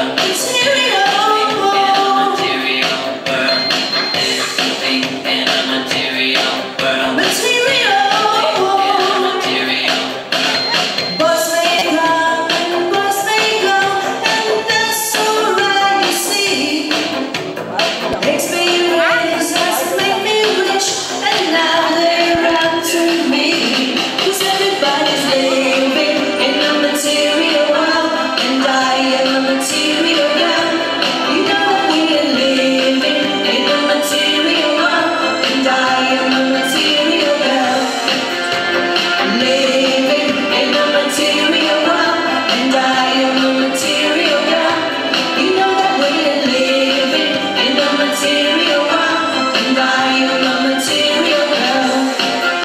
am a